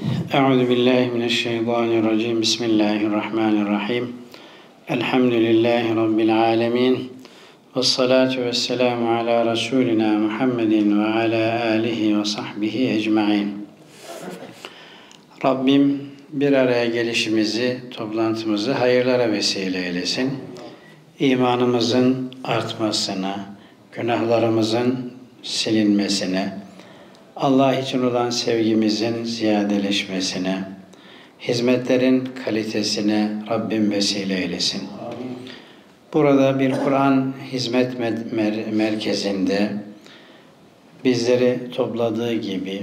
Euzu billahi mineşşeytanirracim. Bismillahirrahmanirrahim. Elhamdülillahi rabbil alamin. Ve salatu vesselamu ala rasulina Muhammedin ve ala alihi ve sahbihi ecmaîn. Rabbim bir araya gelişimizi, toplantımızı hayırlara vesile eylesin. İmanımızın artmasına, günahlarımızın silinmesine, Allah için olan sevgimizin ziyadeleşmesine, hizmetlerin kalitesine Rabbim vesile eylesin. Burada bir Kur'an hizmet mer- merkezinde bizleri topladığı gibi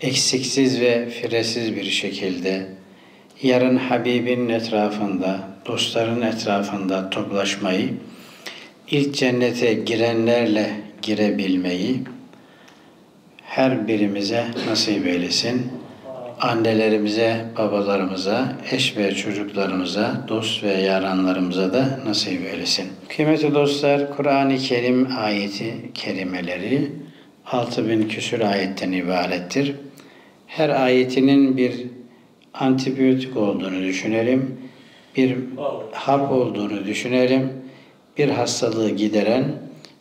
eksiksiz ve firesiz bir şekilde yarın Habib'in etrafında, dostların etrafında toplaşmayı, ilk cennete girenlerle girebilmeyi her birimize nasip eylesin. Annelerimize, babalarımıza, eş ve çocuklarımıza, dost ve yaranlarımıza da nasip eylesin. Kıymetli dostlar, Kur'an-ı Kerim ayeti kerimeleri 6000 küsur ayetten ibarettir. Her ayetinin bir antibiyotik olduğunu düşünelim. Bir hap olduğunu düşünelim. Bir hastalığı gideren,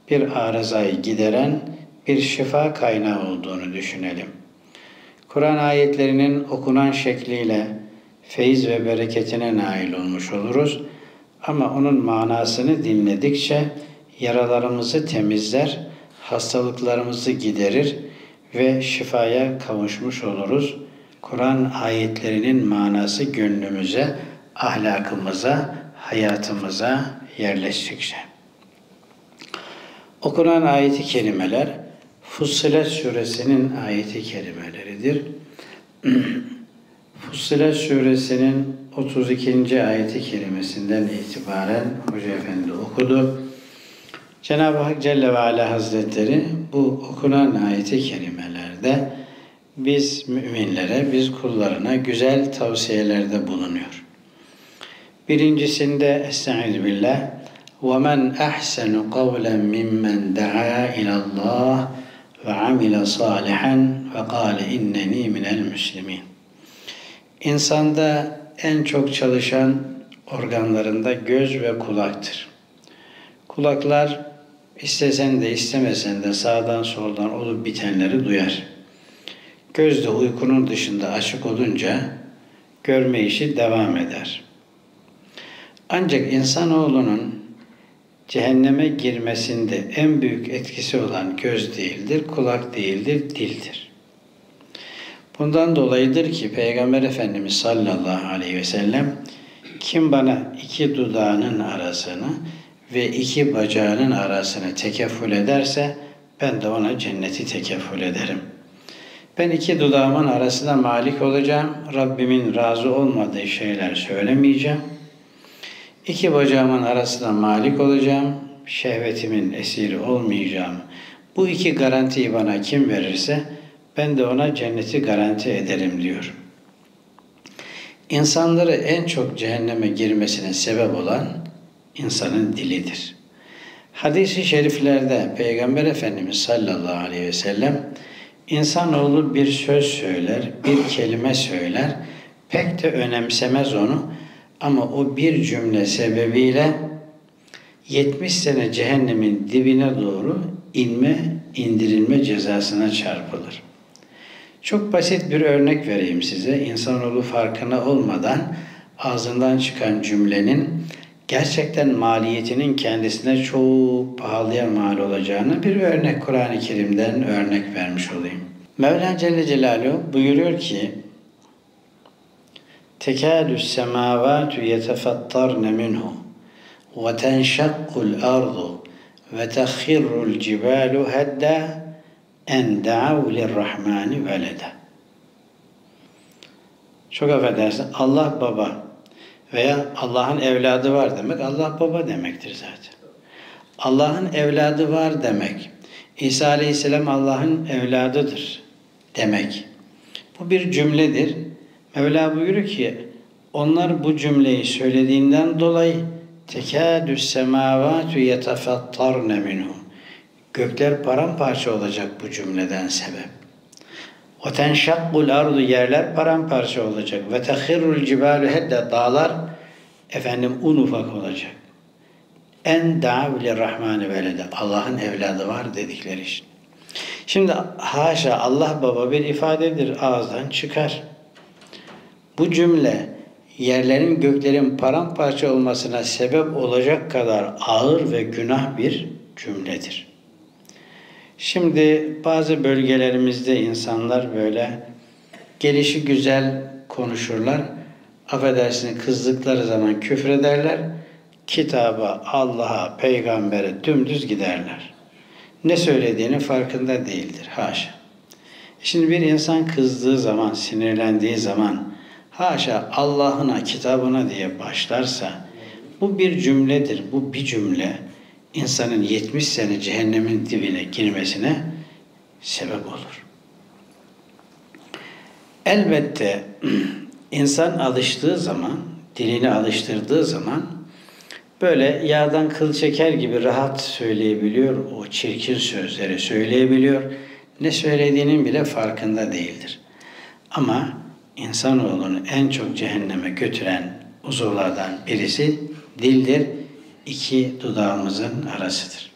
bir arızayı gideren, bir şifa kaynağı olduğunu düşünelim. Kur'an ayetlerinin okunan şekliyle feyiz ve bereketine nail olmuş oluruz. Ama onun manasını dinledikçe yaralarımızı temizler, hastalıklarımızı giderir ve şifaya kavuşmuş oluruz. Kur'an ayetlerinin manası gönlümüze, ahlakımıza, hayatımıza yerleştikçe. Okunan ayeti kelimeler Fussilet suresinin ayeti kerimeleridir. Fussilet suresinin 32. ayeti kerimesinden itibaren Hoca Efendi okudu. Cenab-ı Hak Celle ve Ala Hazretleri bu okunan ayeti kerimelerde biz müminlere, biz kullarına güzel tavsiyelerde bulunuyor. Birincisinde Estaizu billah وَمَنْ أَحْسَنُ قَوْلًا مِمَّنْ دَعَا إِلَى اللّٰهِ ve amile salihan ve kâle inneni minel müslimin. İnsanda en çok çalışan organlarında göz ve kulaktır. Kulaklar istesen de istemesen de sağdan soldan olup bitenleri duyar. Göz de uykunun dışında açık olunca görme işi devam eder. Ancak insanoğlunun cehenneme girmesinde en büyük etkisi olan göz değildir, kulak değildir, dildir. Bundan dolayıdır ki Peygamber Efendimiz sallallahu aleyhi ve sellem kim bana iki dudağının arasını ve iki bacağının arasını tekeffül ederse ben de ona cenneti tekeffül ederim. Ben iki dudağımın arasına malik olacağım. Rabbimin razı olmadığı şeyler söylemeyeceğim. İki bacağımın arasına malik olacağım. Şehvetimin esiri olmayacağım. Bu iki garantiyi bana kim verirse ben de ona cenneti garanti ederim diyor. İnsanları en çok cehenneme girmesine sebep olan insanın dilidir. Hadis-i şeriflerde Peygamber Efendimiz sallallahu aleyhi ve sellem insanoğlu bir söz söyler, bir kelime söyler, pek de önemsemez onu ama o bir cümle sebebiyle 70 sene cehennemin dibine doğru inme, indirilme cezasına çarpılır. Çok basit bir örnek vereyim size. İnsanoğlu farkına olmadan ağzından çıkan cümlenin gerçekten maliyetinin kendisine çok pahalıya mal olacağını bir örnek Kur'an-ı Kerim'den örnek vermiş olayım. Mevla Celle Celaluhu buyuruyor ki tekâdü semâvâtu yetefattarne minhu ve tenşakkul ardu ve tehirrul cibalu hedda en da'av lirrahmani veleda. Çok affedersin Allah baba veya Allah'ın evladı var demek Allah baba demektir zaten. Allah'ın evladı var demek. İsa Aleyhisselam Allah'ın evladıdır demek. Bu bir cümledir. Mevla buyuruyor ki onlar bu cümleyi söylediğinden dolayı tekâdü semâvâtu yetefattarne minhu. Gökler paramparça olacak bu cümleden sebep. Ve tenşakkul ardu yerler paramparça olacak. Ve tehirrul cibalu hedde dağlar efendim un ufak olacak. En da'avli rahmani velede. Allah'ın evladı var dedikleri için. Şimdi haşa Allah baba bir ifadedir ağızdan çıkar. Bu cümle yerlerin göklerin paramparça olmasına sebep olacak kadar ağır ve günah bir cümledir. Şimdi bazı bölgelerimizde insanlar böyle gelişi güzel konuşurlar. Affedersiniz kızdıkları zaman küfrederler. Kitaba, Allah'a, peygambere dümdüz giderler. Ne söylediğini farkında değildir. Haşa. Şimdi bir insan kızdığı zaman, sinirlendiği zaman haşa Allah'ına, kitabına diye başlarsa bu bir cümledir. Bu bir cümle insanın 70 sene cehennemin dibine girmesine sebep olur. Elbette insan alıştığı zaman, dilini alıştırdığı zaman böyle yağdan kıl çeker gibi rahat söyleyebiliyor, o çirkin sözleri söyleyebiliyor. Ne söylediğinin bile farkında değildir. Ama insanoğlunu en çok cehenneme götüren uzuvlardan birisi dildir iki dudağımızın arasıdır.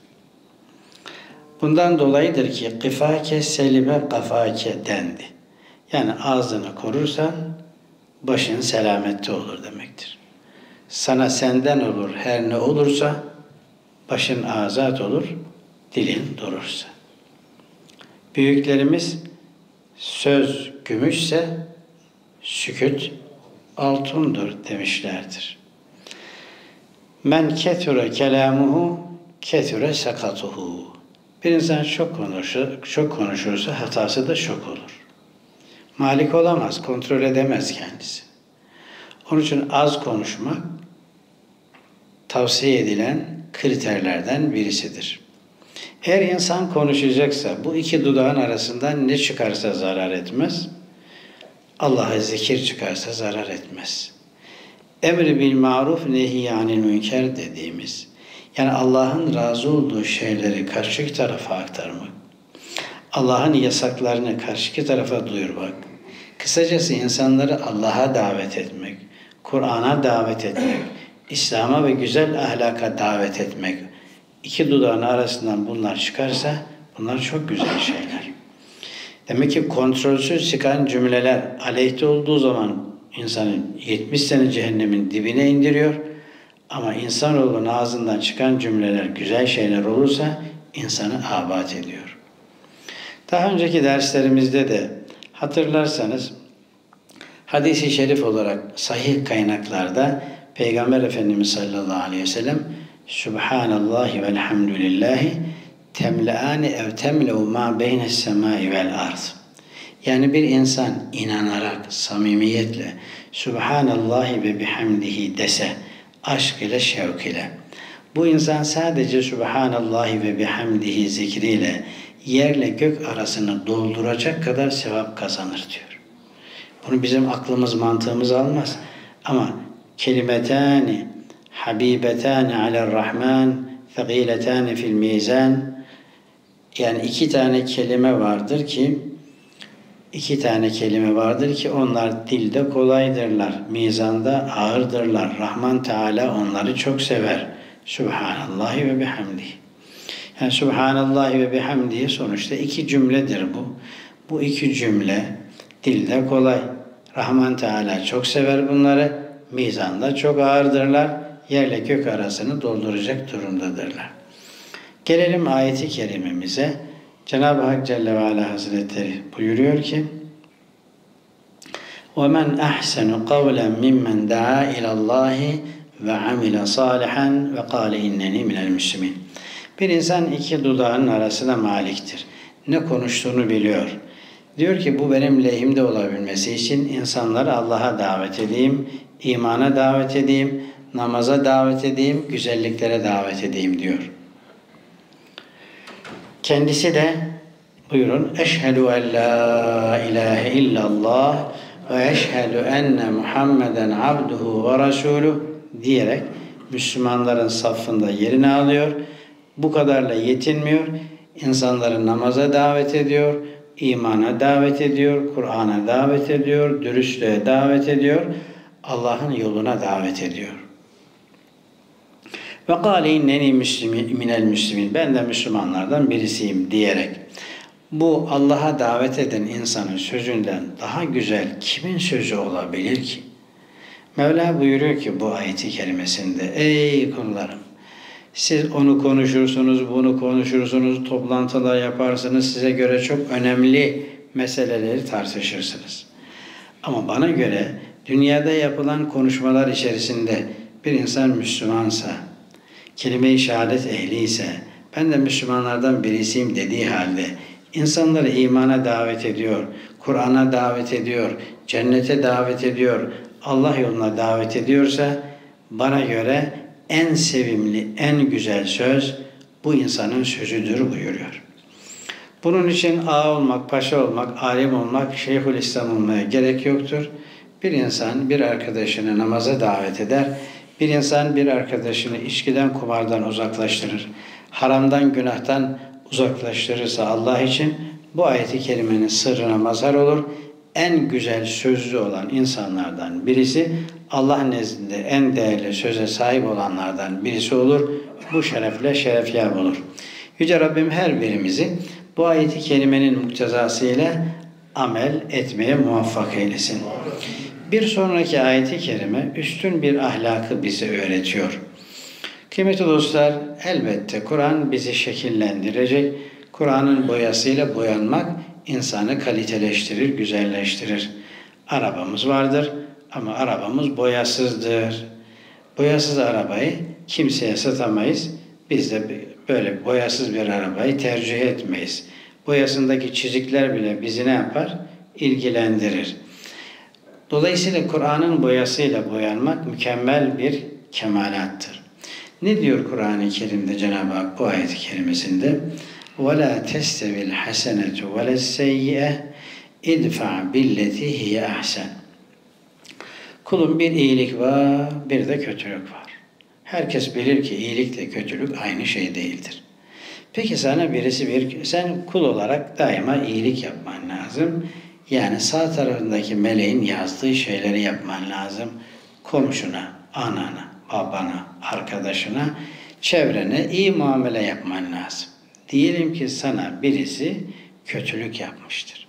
Bundan dolayıdır ki kıfake selime kafake dendi. Yani ağzını korursan başın selamette olur demektir. Sana senden olur her ne olursa başın azat olur, dilin durursa. Büyüklerimiz söz gümüşse sükut altındır demişlerdir. Men kethure kelamuhu kethure sakatuhu. Bir insan çok konuşur, çok konuşursa hatası da çok olur. Malik olamaz, kontrol edemez kendisi. Onun için az konuşmak tavsiye edilen kriterlerden birisidir. Eğer insan konuşacaksa bu iki dudağın arasından ne çıkarsa zarar etmez. Allah'a zikir çıkarsa zarar etmez emri bil maruf nehiyanil münker dediğimiz yani Allah'ın razı olduğu şeyleri karşı tarafa aktarmak. Allah'ın yasaklarını karşı tarafa duyurmak. Kısacası insanları Allah'a davet etmek, Kur'an'a davet etmek, İslam'a ve güzel ahlaka davet etmek. İki dudağın arasından bunlar çıkarsa bunlar çok güzel şeyler. Demek ki kontrolsüz çıkan cümleler aleyhte olduğu zaman insanın 70 sene cehennemin dibine indiriyor. Ama insanoğlunun ağzından çıkan cümleler güzel şeyler olursa insanı abat ediyor. Daha önceki derslerimizde de hatırlarsanız hadisi şerif olarak sahih kaynaklarda Peygamber Efendimiz sallallahu aleyhi ve sellem Subhanallahi velhamdülillahi temleani ev temlev ma beyne semai vel arz yani bir insan inanarak, samimiyetle Subhanallahi ve bihamdihi dese, aşk ile şevk ile. Bu insan sadece Subhanallahi ve bihamdihi zikriyle yerle gök arasını dolduracak kadar sevap kazanır diyor. Bunu bizim aklımız, mantığımız almaz. Ama kelimetani habibetani alel rahman fegiletani fil mizan yani iki tane kelime vardır ki iki tane kelime vardır ki onlar dilde kolaydırlar, mizanda ağırdırlar. Rahman Teala onları çok sever. Subhanallahi ve bihamdihi. Yani Subhanallahi ve bihamdihi sonuçta iki cümledir bu. Bu iki cümle dilde kolay. Rahman Teala çok sever bunları. Mizanda çok ağırdırlar. Yerle gök arasını dolduracak durumdadırlar. Gelelim ayeti kerimemize. Cenab-ı Hak Celle ve Ala Hazretleri buyuruyor ki وَمَنْ أَحْسَنُ قَوْلًا مِمَّنْ دَعَا إِلَى اللّٰهِ وَعَمِلَ صَالِحًا وَقَالَ اِنَّنِي مِنَ الْمُسْلِمِينَ Bir insan iki dudağının arasına maliktir. Ne konuştuğunu biliyor. Diyor ki bu benim lehimde olabilmesi için insanları Allah'a davet edeyim, imana davet edeyim, namaza davet edeyim, güzelliklere davet edeyim diyor. Kendisi de buyurun eşhedü en la ilahe illallah ve eşhedü enne Muhammeden abduhu ve resuluh diyerek Müslümanların safında yerini alıyor. Bu kadarla yetinmiyor. İnsanları namaza davet ediyor, imana davet ediyor, Kur'an'a davet ediyor, dürüstlüğe davet ediyor, Allah'ın yoluna davet ediyor. Ve kâle inneni minel müslimin. Ben de Müslümanlardan birisiyim diyerek. Bu Allah'a davet eden insanın sözünden daha güzel kimin sözü olabilir ki? Mevla buyuruyor ki bu ayeti kerimesinde Ey kullarım siz onu konuşursunuz, bunu konuşursunuz, toplantılar yaparsınız, size göre çok önemli meseleleri tartışırsınız. Ama bana göre dünyada yapılan konuşmalar içerisinde bir insan Müslümansa, kelime-i şehadet ehli ise, ben de Müslümanlardan birisiyim dediği halde insanları imana davet ediyor, Kur'an'a davet ediyor, cennete davet ediyor, Allah yoluna davet ediyorsa bana göre en sevimli, en güzel söz bu insanın sözüdür buyuruyor. Bunun için ağa olmak, paşa olmak, alim olmak, şeyhül İslam olmaya gerek yoktur. Bir insan bir arkadaşını namaza davet eder. Bir insan bir arkadaşını içkiden, kumardan uzaklaştırır. Haramdan, günahtan uzaklaştırırsa Allah için bu ayeti kerimenin sırrına mazhar olur. En güzel sözlü olan insanlardan birisi Allah nezdinde en değerli söze sahip olanlardan birisi olur. Bu şerefle şerefyab olur. Yüce Rabbim her birimizi bu ayeti kerimenin muktezasıyla amel etmeye muvaffak eylesin. Bir sonraki ayeti kerime üstün bir ahlakı bize öğretiyor. Kıymetli dostlar, elbette Kur'an bizi şekillendirecek. Kur'an'ın boyasıyla boyanmak insanı kaliteleştirir, güzelleştirir. Arabamız vardır ama arabamız boyasızdır. Boyasız arabayı kimseye satamayız. Biz de böyle boyasız bir arabayı tercih etmeyiz. Boyasındaki çizikler bile bizi ne yapar? İlgilendirir. Dolayısıyla Kur'an'ın boyasıyla boyanmak mükemmel bir kemalattır. Ne diyor Kur'an-ı Kerim'de Cenab-ı Hak bu ayet-i kerimesinde? وَلَا تَسْتَوِ الْحَسَنَةُ وَلَا السَّيِّئَةُ اِدْفَعْ بِالَّتِي هِيَ اَحْسَنُ Kulun bir iyilik var, bir de kötülük var. Herkes bilir ki iyilikle kötülük aynı şey değildir. Peki sana birisi bir, sen kul olarak daima iyilik yapman lazım. yani sağ tarafındaki meleğin yazdığı şeyleri yapman lazım. Komşuna, anana, babana, arkadaşına, çevrene iyi muamele yapman lazım. Diyelim ki sana birisi kötülük yapmıştır.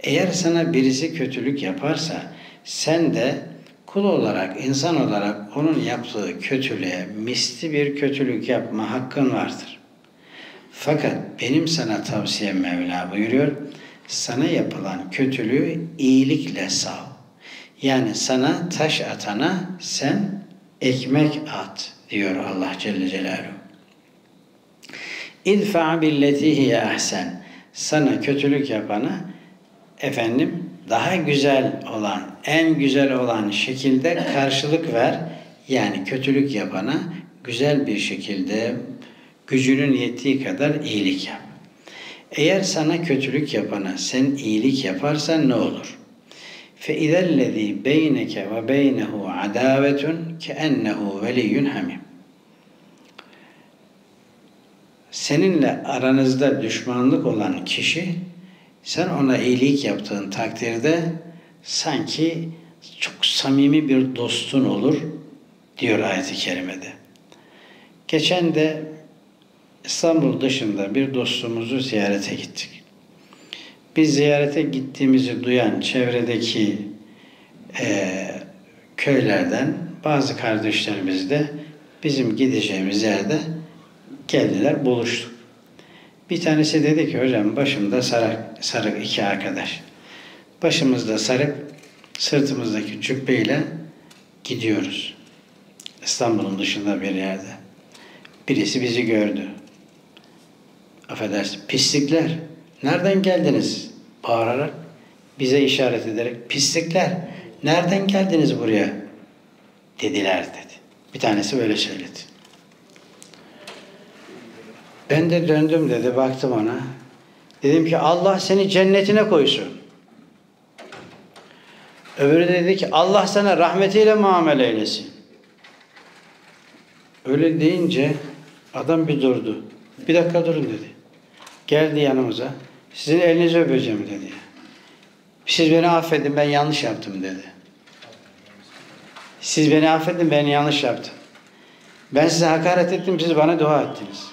Eğer sana birisi kötülük yaparsa sen de kul olarak, insan olarak onun yaptığı kötülüğe misli bir kötülük yapma hakkın vardır. Fakat benim sana tavsiyem Mevla buyuruyor, sana yapılan kötülüğü iyilikle sav. Yani sana taş atana sen ekmek at diyor Allah Celle Celaluhu. İdfa billeti hiye ahsen. Sana kötülük yapana efendim daha güzel olan, en güzel olan şekilde karşılık ver. Yani kötülük yapana güzel bir şekilde gücünün yettiği kadar iyilik yap. Eğer sana kötülük yapana sen iyilik yaparsan ne olur? فَاِذَا الَّذ۪ي بَيْنَكَ وَبَيْنَهُ عَدَاوَةٌ كَأَنَّهُ وَلِيٌّ حَمِيمٌ Seninle aranızda düşmanlık olan kişi sen ona iyilik yaptığın takdirde sanki çok samimi bir dostun olur diyor ayet-i kerimede. Geçen de İstanbul dışında bir dostumuzu ziyarete gittik. Biz ziyarete gittiğimizi duyan çevredeki e, köylerden bazı kardeşlerimiz de bizim gideceğimiz yerde geldiler, buluştuk. Bir tanesi dedi ki hocam başımda sarık, sarık iki arkadaş. Başımızda sarık, sırtımızdaki cübbeyle gidiyoruz. İstanbul'un dışında bir yerde. Birisi bizi gördü. Affedersin, pislikler. Nereden geldiniz? Bağırarak, bize işaret ederek, pislikler. Nereden geldiniz buraya? Dediler dedi. Bir tanesi böyle söyledi. Ben de döndüm dedi, baktım ona. Dedim ki Allah seni cennetine koysun. Öbürü dedi ki Allah sana rahmetiyle muamele eylesin. Öyle deyince adam bir durdu. Bir dakika durun dedi. Geldi yanımıza. Sizin elinizi öpeceğim dedi. Siz beni affedin ben yanlış yaptım dedi. Siz beni affedin ben yanlış yaptım. Ben size hakaret ettim siz bana dua ettiniz.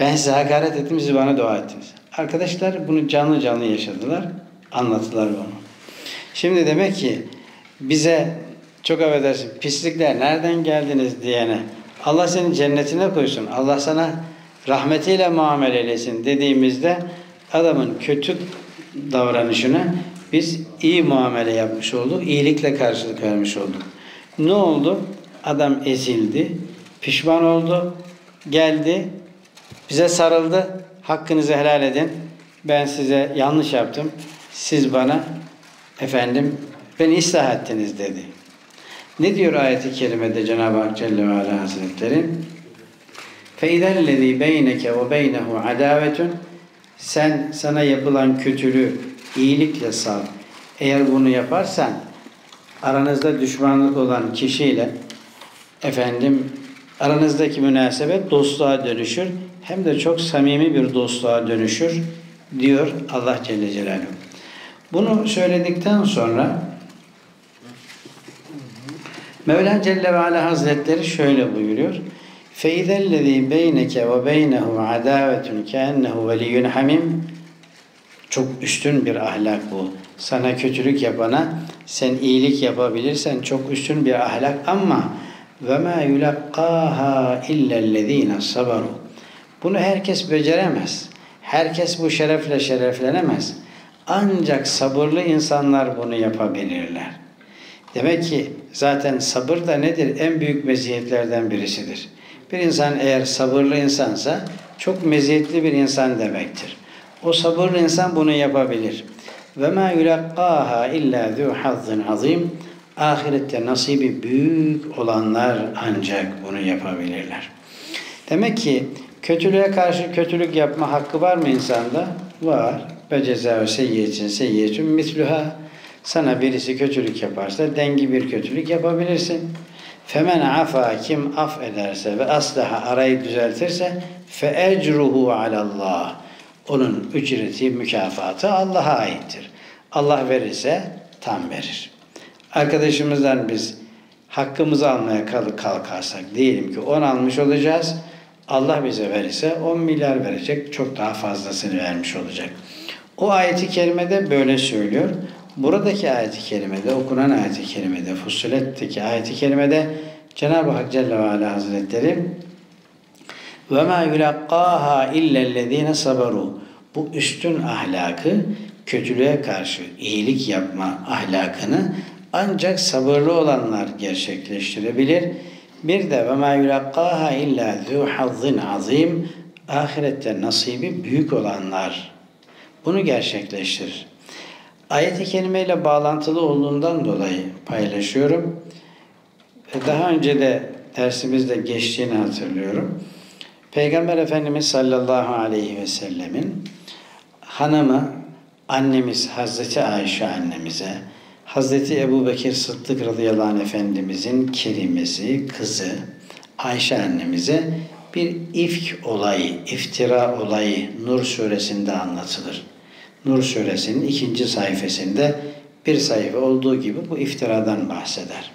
Ben size hakaret ettim siz bana dua ettiniz. Arkadaşlar bunu canlı canlı yaşadılar. Anlattılar bunu. Şimdi demek ki bize çok affedersin pislikler nereden geldiniz diyene Allah senin cennetine koysun. Allah sana rahmetiyle muamele eylesin dediğimizde adamın kötü davranışına biz iyi muamele yapmış olduk. iyilikle karşılık vermiş olduk. Ne oldu? Adam ezildi. Pişman oldu. Geldi. Bize sarıldı. Hakkınızı helal edin. Ben size yanlış yaptım. Siz bana efendim beni ıslah ettiniz dedi. Ne diyor ayeti kerimede Cenab-ı Hak Celle ve Ala Hazretleri? Feydellezî beyneke ve beynehu adavetun sen sana yapılan kötülüğü iyilikle sal. Eğer bunu yaparsan aranızda düşmanlık olan kişiyle efendim aranızdaki münasebet dostluğa dönüşür. Hem de çok samimi bir dostluğa dönüşür diyor Allah Celle Celaluhu. Bunu söyledikten sonra Mevla Celle ve Ala Hazretleri şöyle buyuruyor. فَاِذَا الَّذ۪ي بَيْنَكَ وَبَيْنَهُ عَدَاوَةٌ كَأَنَّهُ وَلِيٌّ حَمِيمٌ Çok üstün bir ahlak bu. Sana kötülük yapana sen iyilik yapabilirsen çok üstün bir ahlak ama وَمَا يُلَقَّاهَا اِلَّا الَّذ۪ينَ صَبَرُوا Bunu herkes beceremez. Herkes bu şerefle şereflenemez. Ancak sabırlı insanlar bunu yapabilirler. Demek ki zaten sabır da nedir? En büyük meziyetlerden birisidir. Bir insan eğer sabırlı insansa çok meziyetli bir insan demektir. O sabırlı insan bunu yapabilir. Ve ma yulaqaha illa zu hazzin azim. Ahirette nasibi büyük olanlar ancak bunu yapabilirler. Demek ki kötülüğe karşı kötülük yapma hakkı var mı insanda? Var. Ve ceza seyyiyetin seyyiyetün misluha. Sana birisi kötülük yaparsa dengi bir kötülük yapabilirsin. Femen afa kim af ederse ve aslaha arayı düzeltirse fe ecruhu alallah. Onun ücreti, mükafatı Allah'a aittir. Allah verirse tam verir. Arkadaşımızdan biz hakkımızı almaya kalkarsak diyelim ki 10 almış olacağız. Allah bize verirse 10 milyar verecek. Çok daha fazlasını vermiş olacak. O ayeti kerimede böyle söylüyor Buradaki ayet-i kerimede, okunan ayet-i kerimede, Fussilet'teki ayet-i kerimede Cenab-ı Hak Celle ve Ala Hazretleri وَمَا يُلَقَّاهَا اِلَّا الَّذ۪ينَ صَبَرُوا Bu üstün ahlakı, kötülüğe karşı iyilik yapma ahlakını ancak sabırlı olanlar gerçekleştirebilir. Bir de وَمَا يُلَقَّاهَا اِلَّا ذُو حَظٍ azim Ahirette nasibi büyük olanlar bunu gerçekleştirir. Ayet-i kerime ile bağlantılı olduğundan dolayı paylaşıyorum. Daha önce de dersimizde geçtiğini hatırlıyorum. Peygamber Efendimiz sallallahu aleyhi ve sellemin hanımı annemiz Hazreti Ayşe annemize, Hazreti Ebu Bekir Sıddık radıyallahu anh Efendimizin kerimesi, kızı Ayşe annemize bir ifk olayı, iftira olayı Nur suresinde anlatılır. Nur suresinin ikinci sayfasında bir sayfa olduğu gibi bu iftiradan bahseder.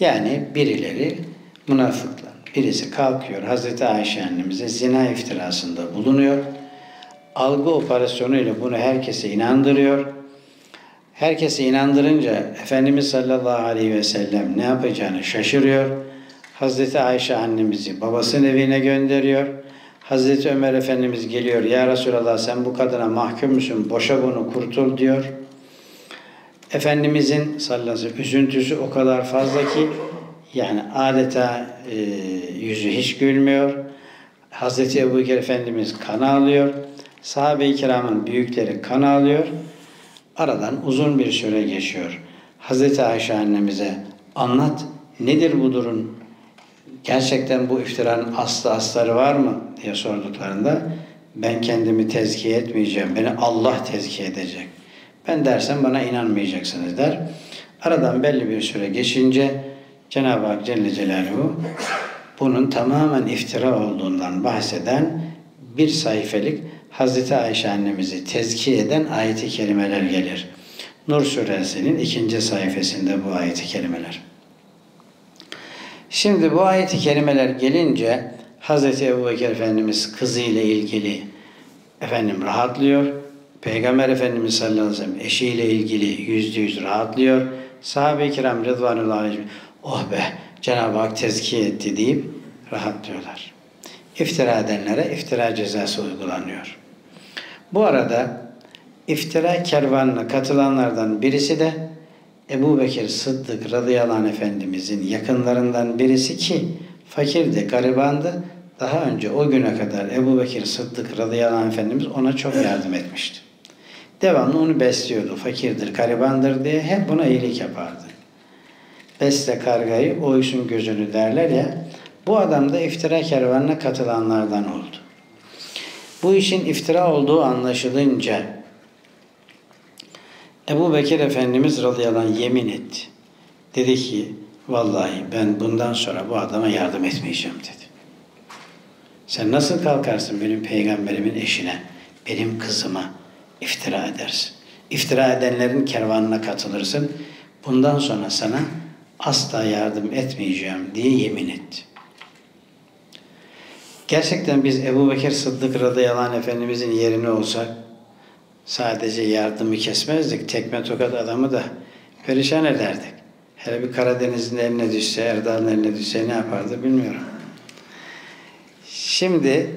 Yani birileri münafıklar. Birisi kalkıyor Hazreti Ayşe annemize zina iftirasında bulunuyor. Algı operasyonuyla bunu herkese inandırıyor. Herkese inandırınca Efendimiz sallallahu aleyhi ve sellem ne yapacağını şaşırıyor. Hazreti Ayşe annemizi babasının evine gönderiyor. Hazreti Ömer Efendimiz geliyor. Ya Resulallah sen bu kadına mahkum musun? Boşa bunu kurtul diyor. Efendimizin sallallahu aleyhi ve sellem üzüntüsü o kadar fazla ki yani adeta e, yüzü hiç gülmüyor. Hazreti Ebu Bekir Efendimiz kan ağlıyor. Sahabe-i kiramın büyükleri kan ağlıyor. Aradan uzun bir süre geçiyor. Hazreti Ayşe annemize anlat nedir bu durum? Gerçekten bu iftiranın aslı asları var mı diye sorduklarında ben kendimi tezkiye etmeyeceğim. Beni Allah tezkiye edecek. Ben dersem bana inanmayacaksınız der. Aradan belli bir süre geçince Cenab-ı Hak Celle Celaluhu bunun tamamen iftira olduğundan bahseden bir sayfelik Hazreti Ayşe annemizi tezkiye eden ayeti kerimeler gelir. Nur suresinin ikinci sayfasında bu ayeti kerimeler. Şimdi bu ayeti kerimeler gelince Hazreti Ebu Bekir Efendimiz kızıyla ilgili efendim rahatlıyor. Peygamber Efendimiz sallallahu aleyhi ve sellem eşiyle ilgili yüzde yüz rahatlıyor. Sahabe-i kiram rıdvanullahi aleyhim oh be Cenab-ı Hak tezkiye etti deyip rahatlıyorlar. İftira edenlere iftira cezası uygulanıyor. Bu arada iftira kervanına katılanlardan birisi de Ebu Bekir Sıddık radıyallahu anh Efendimizin yakınlarından birisi ki fakirdi, garibandı. Daha önce o güne kadar Ebu Bekir Sıddık radıyallahu anh Efendimiz ona çok yardım etmişti. Devamlı onu besliyordu. Fakirdir, garibandır diye hep buna iyilik yapardı. Besle kargayı, oysun gözünü derler ya. Bu adam da iftira kervanına katılanlardan oldu. Bu işin iftira olduğu anlaşılınca Ebu Bekir Efendimiz radıyallahu anh yemin etti. Dedi ki vallahi ben bundan sonra bu adama yardım etmeyeceğim dedi. Sen nasıl kalkarsın benim peygamberimin eşine, benim kızıma iftira edersin. İftira edenlerin kervanına katılırsın. Bundan sonra sana asla yardım etmeyeceğim diye yemin etti. Gerçekten biz Ebu Bekir Sıddık radıyallahu anh Efendimizin yerine olsak sadece yardımı kesmezdik. Tekme tokat adamı da perişan ederdik. Hele bir Karadeniz'in eline düşse, Erdal'ın eline düşse ne yapardı bilmiyorum. Şimdi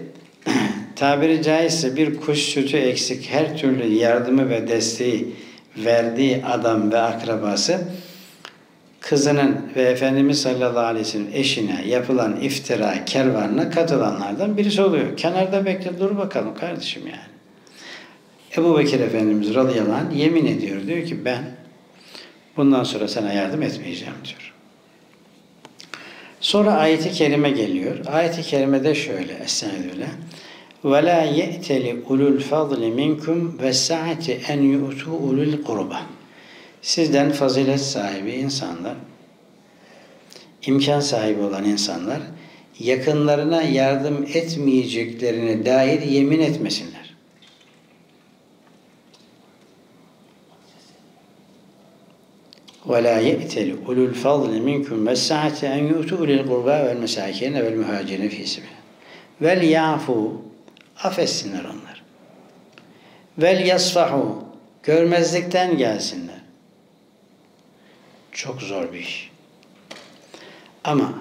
tabiri caizse bir kuş sütü eksik her türlü yardımı ve desteği verdiği adam ve akrabası kızının ve Efendimiz sallallahu aleyhi ve eşine yapılan iftira kervanına katılanlardan birisi oluyor. Kenarda bekle dur bakalım kardeşim yani. Ebu Bekir Efendimiz radıyallahu anh yemin ediyor. Diyor ki ben bundan sonra sana yardım etmeyeceğim diyor. Sonra ayeti kerime geliyor. Ayeti kerimede şöyle. Estağfirullah. وَلَا يَأْتَلِ اُلُوا الْفَضْلِ مِنْكُمْ وَالسَّعَةِ اَنْ يُؤْتُوا اُلُوا الْقُرْبَ Sizden fazilet sahibi insanlar, imkan sahibi olan insanlar, yakınlarına yardım etmeyeceklerine dair yemin etmesinler. وَلَا يَأْتَلِ اُلُوا الْفَضْلِ مِنْكُمْ وَالسَّعَةِ اَنْ يُؤْتُوا اُلِي الْقُرْبَى وَالْمَسَاكِينَ وَالْمُهَاجِرِينَ فِي سَبِيلِ Vel yafu affetsinler onlar. Vel yasfahu görmezlikten gelsinler. Çok zor bir iş. Ama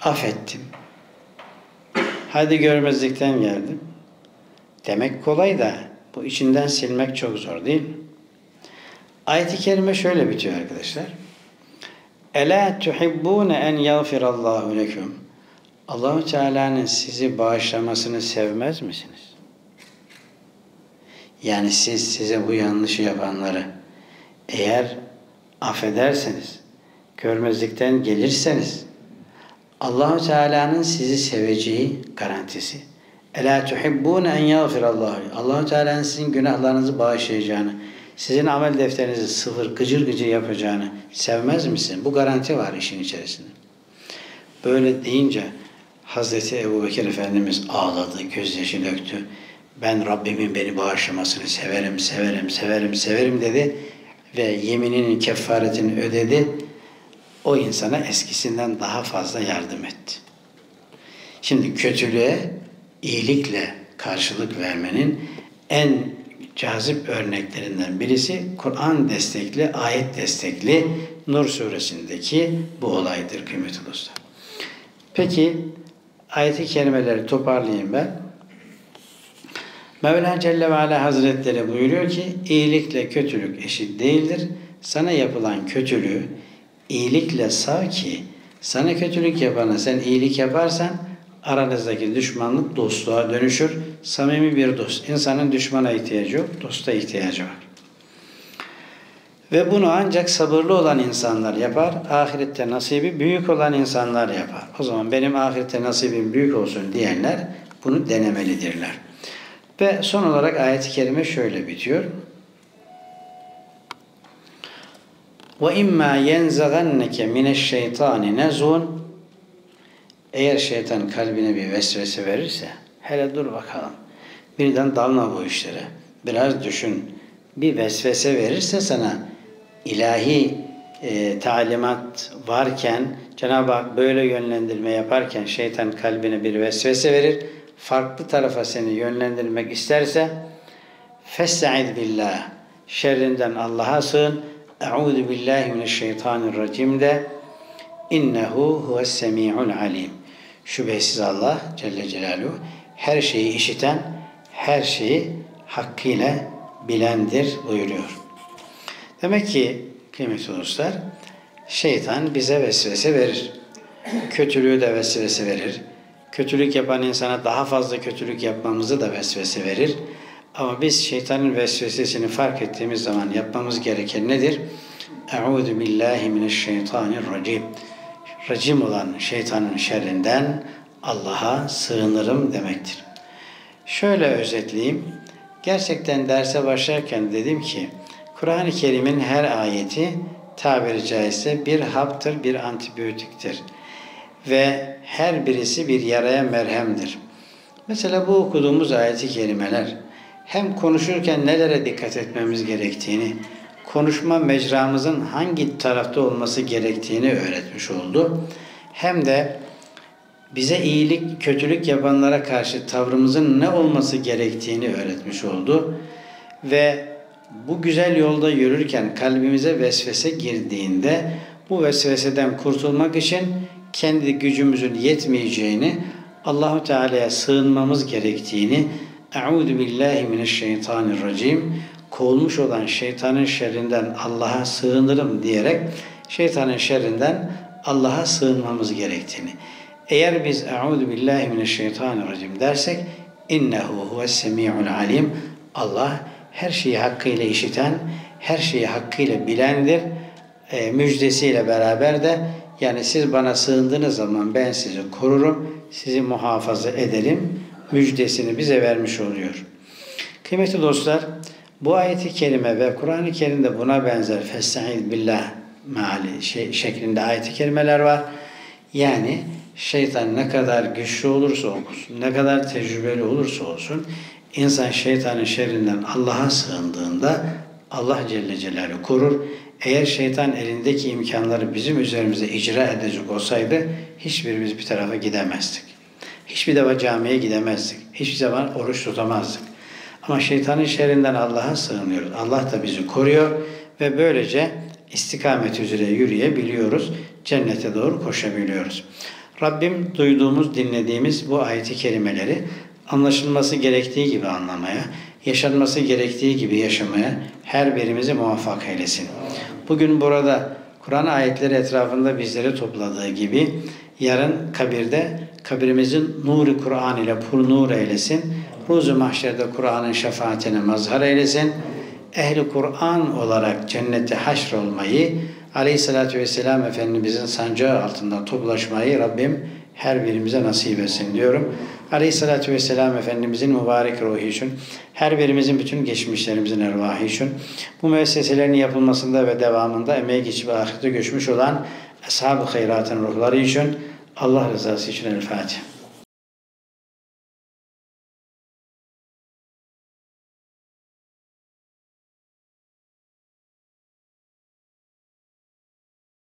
affettim. Hadi görmezlikten geldim. Demek kolay da bu içinden silmek çok zor değil mi? Ayet-i kerime şöyle bitiyor arkadaşlar. Ela tuhibbune en yağfirallahu leküm. Allahu Teala'nın sizi bağışlamasını sevmez misiniz? Yani siz size bu yanlışı yapanları eğer affederseniz, görmezlikten gelirseniz Allahu Teala'nın sizi seveceği garantisi. Ela tuhibbun en yağfirallahu. Allahu Teala'nın sizin günahlarınızı bağışlayacağını, sizin amel defterinizi sıfır gıcır gıcır yapacağını sevmez misin? Bu garanti var işin içerisinde. Böyle deyince Hazreti Ebu Bekir Efendimiz ağladı, gözyaşı döktü. Ben Rabbimin beni bağışlamasını severim, severim, severim, severim dedi ve yemininin kefaretini ödedi. O insana eskisinden daha fazla yardım etti. Şimdi kötülüğe iyilikle karşılık vermenin en cazip örneklerinden birisi Kur'an destekli, ayet destekli Nur suresindeki bu olaydır kıymetli dostlar. Peki ayeti kelimeleri toparlayayım ben. Mevla Celle ve Ala Hazretleri buyuruyor ki iyilikle kötülük eşit değildir. Sana yapılan kötülüğü iyilikle sav ki sana kötülük yapana sen iyilik yaparsan aranızdaki düşmanlık dostluğa dönüşür Samimi bir dost. İnsanın düşmana ihtiyacı yok, dosta ihtiyacı var. Ve bunu ancak sabırlı olan insanlar yapar. Ahirette nasibi büyük olan insanlar yapar. O zaman benim ahirette nasibim büyük olsun diyenler bunu denemelidirler. Ve son olarak ayet-i kerime şöyle bitiyor. وَاِمَّا يَنْزَغَنَّكَ مِنَ الشَّيْطَانِ نَزْغٌ Eğer şeytan kalbine bir vesvese verirse, Hele dur bakalım. Birden dalma bu işlere. Biraz düşün. Bir vesvese verirse sana ilahi e, talimat varken Cenab-ı Hak böyle yönlendirme yaparken şeytan kalbine bir vesvese verir. Farklı tarafa seni yönlendirmek isterse Festa'id billah şerrinden Allah'a sığın. Euzu billahi mineşşeytanirracim de innehu huves semi'ul alim. Şüphesiz Allah Celle Celaluhu her şeyi işiten, her şeyi hakkıyla bilendir buyuruyor. Demek ki kıymetli dostlar şeytan bize vesvese verir. Kötülüğü de vesvese verir. Kötülük yapan insana daha fazla kötülük yapmamızı da vesvese verir. Ama biz şeytanın vesvesesini fark ettiğimiz zaman yapmamız gereken nedir? Euzu billahi mineşşeytanirracim. Racim olan şeytanın şerrinden Allah'a sığınırım demektir. Şöyle özetleyeyim. Gerçekten derse başlarken dedim ki Kur'an-ı Kerim'in her ayeti tabiri caizse bir haptır, bir antibiyotiktir. Ve her birisi bir yaraya merhemdir. Mesela bu okuduğumuz ayeti kerimeler hem konuşurken nelere dikkat etmemiz gerektiğini, konuşma mecramızın hangi tarafta olması gerektiğini öğretmiş oldu. Hem de bize iyilik, kötülük yapanlara karşı tavrımızın ne olması gerektiğini öğretmiş oldu. Ve bu güzel yolda yürürken kalbimize vesvese girdiğinde bu vesveseden kurtulmak için kendi gücümüzün yetmeyeceğini, Allahu Teala'ya sığınmamız gerektiğini, Euzu billahi mineşşeytanirracim kovulmuş olan şeytanın şerrinden Allah'a sığınırım diyerek şeytanın şerrinden Allah'a sığınmamız gerektiğini. Eğer biz Euzu billahi mineşşeytanirracim dersek innehu huves semiul alim. Allah her şeyi hakkıyla işiten, her şeyi hakkıyla bilendir. E, müjdesiyle beraber de yani siz bana sığındığınız zaman ben sizi korurum, sizi muhafaza ederim müjdesini bize vermiş oluyor. Kıymetli dostlar, bu ayeti kerime ve Kur'an-ı Kerim'de buna benzer Festa'id billah meali şey, şeklinde ayeti kerimeler var. Yani şeytan ne kadar güçlü olursa olsun, ne kadar tecrübeli olursa olsun, insan şeytanın şerrinden Allah'a sığındığında Allah Celle Celaluhu korur. Eğer şeytan elindeki imkanları bizim üzerimize icra edecek olsaydı hiçbirimiz bir tarafa gidemezdik. Hiçbir defa camiye gidemezdik. Hiçbir zaman oruç tutamazdık. Ama şeytanın şerrinden Allah'a sığınıyoruz. Allah da bizi koruyor ve böylece istikamet üzere yürüyebiliyoruz. Cennete doğru koşabiliyoruz. Rabbim duyduğumuz, dinlediğimiz bu ayeti kerimeleri anlaşılması gerektiği gibi anlamaya, yaşanması gerektiği gibi yaşamaya her birimizi muvaffak eylesin. Bugün burada Kur'an ayetleri etrafında bizleri topladığı gibi yarın kabirde kabirimizin nuru Kur'an ile pur nur eylesin. Ruzu mahşerde Kur'an'ın şefaatine mazhar eylesin. Ehli Kur'an olarak cennete haşr olmayı, Aleyhisselatü Vesselam Efendimizin sancağı altında toplaşmayı Rabbim her birimize nasip etsin diyorum. Aleyhissalatü Vesselam Efendimizin mübarek ruhu için, her birimizin bütün geçmişlerimizin ervahı için, bu müesseselerin yapılmasında ve devamında emeği geçip ahirete göçmüş olan Ashab-ı Hayrat'ın ruhları için, Allah rızası için El Fatiha.